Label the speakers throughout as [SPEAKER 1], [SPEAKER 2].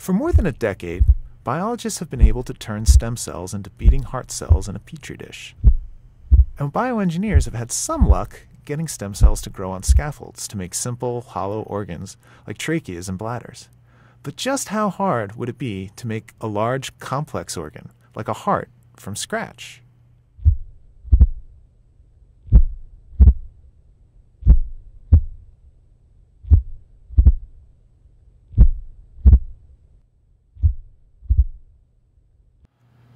[SPEAKER 1] For more than a decade, biologists have been able to turn stem cells into beating heart cells in a petri dish. And bioengineers have had some luck getting stem cells to grow on scaffolds to make simple, hollow organs like tracheas and bladders. But just how hard would it be to make a large, complex organ, like a heart, from scratch?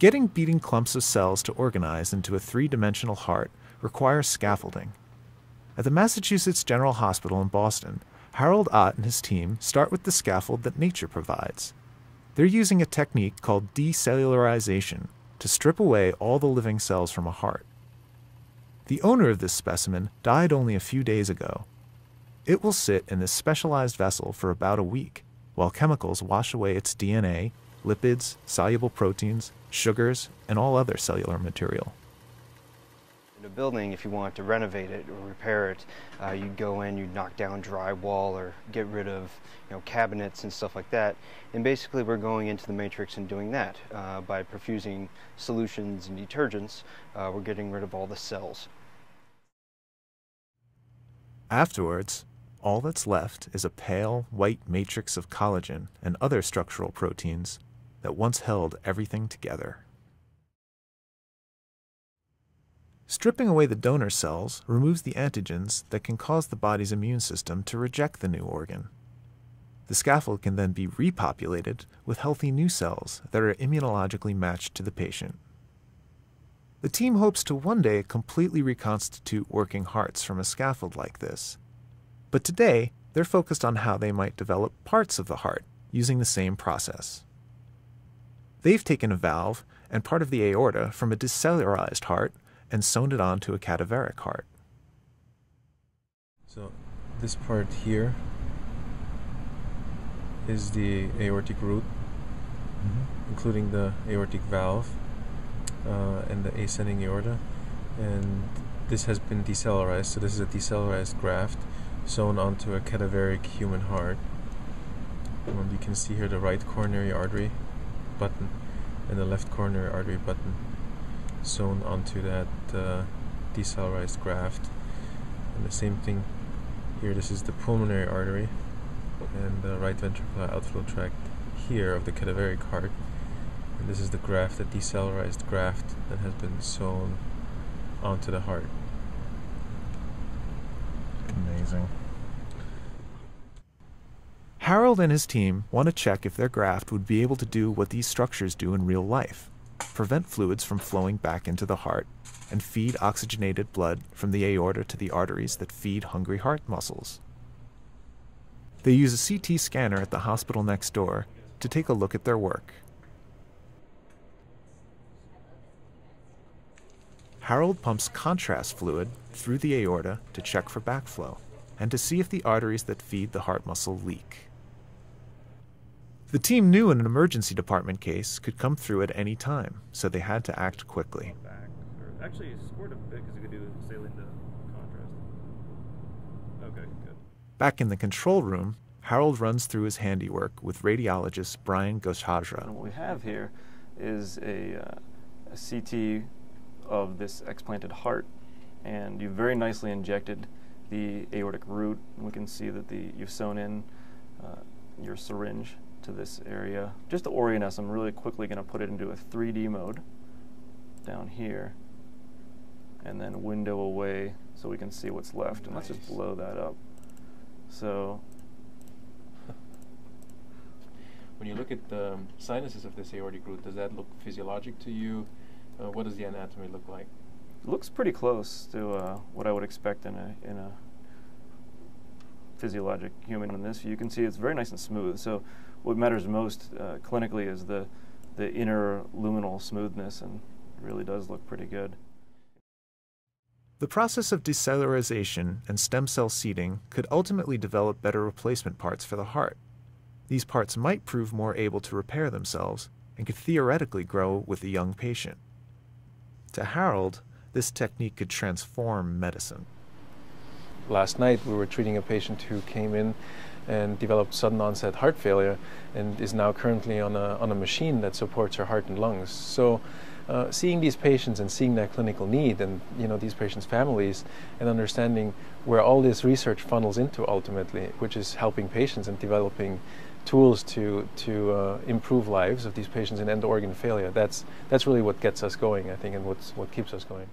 [SPEAKER 1] Getting beating clumps of cells to organize into a three dimensional heart requires scaffolding. At the Massachusetts General Hospital in Boston, Harald Ott and his team start with the scaffold that nature provides. They're using a technique called decellularization to strip away all the living cells from a heart. The owner of this specimen died only a few days ago. It will sit in this specialized vessel for about a week while chemicals wash away its DNA, lipids, soluble proteins, sugars, and all other cellular material.
[SPEAKER 2] In a building, if you want to renovate it or repair it, uh, you'd go in, you'd knock down drywall or get rid of you know, cabinets and stuff like that. And basically we're going into the matrix and doing that. Uh, by perfusing solutions and detergents, uh, we're getting rid of all the cells.
[SPEAKER 1] Afterwards, all that's left is a pale, white matrix of collagen and other structural proteins that once held everything together. Stripping away the donor cells removes the antigens that can cause the body's immune system to reject the new organ. The scaffold can then be repopulated with healthy new cells that are immunologically matched to the patient. The team hopes to one day completely reconstitute working hearts from a scaffold like this. But today, they're focused on how they might develop parts of the heart using the same process. They've taken a valve and part of the aorta from a decellularized heart and sewn it onto a cadaveric heart.
[SPEAKER 3] So, this part here is the aortic root, mm-hmm. including the aortic valve uh, and the ascending aorta. And this has been decellularized, so this is a decellularized graft sewn onto a cadaveric human heart. And you can see here the right coronary artery button in the left coronary artery button sewn onto that uh, decellularized graft. And the same thing here, this is the pulmonary artery and the right ventricular outflow tract here of the cadaveric heart. And this is the graft, the decellularized graft that has been sewn onto the heart.
[SPEAKER 1] Amazing. Harald and his team want to check if their graft would be able to do what these structures do in real life prevent fluids from flowing back into the heart, and feed oxygenated blood from the aorta to the arteries that feed hungry heart muscles. They use a CT scanner at the hospital next door to take a look at their work. Harald pumps contrast fluid through the aorta to check for backflow and to see if the arteries that feed the heart muscle leak. The team knew an emergency department case could come through at any time, so they had to act quickly.
[SPEAKER 4] Actually, scored a bit because you could do saline to contrast. Okay, good.
[SPEAKER 1] Back in the control room, Harald runs through his handiwork with radiologist Brian Ghoshhajra.
[SPEAKER 5] What we have here is a, uh, a CT of this explanted heart, and you very nicely injected the aortic root. We can see that the you've sewn in uh, your syringe to this area. Just to orient us, I'm really quickly going to put it into a 3D mode down here and then window away so we can see what's left. And let's just blow that up. So
[SPEAKER 3] when you look at the sinuses of this aortic root, does that look physiologic to you? Uh, what does the anatomy look like?
[SPEAKER 5] It looks pretty close to uh, what I would expect in a in a physiologic human. In this, you can see it's very nice and smooth. So what matters most uh, clinically is the the inner luminal smoothness, and really does look pretty good.
[SPEAKER 1] The process of decellularization and stem cell seeding could ultimately develop better replacement parts for the heart. These parts might prove more able to repair themselves and could theoretically grow with a young patient. To Harald, this technique could transform medicine.
[SPEAKER 3] Last night we were treating a patient who came in and developed sudden onset heart failure and is now currently on a, on a machine that supports her heart and lungs. So uh, seeing these patients and seeing their clinical need and you know these patients' families and understanding where all this research funnels into ultimately, which is helping patients and developing tools to to uh, improve lives of these patients in end organ failure. That's that's really what gets us going, I think, and what's what keeps us going.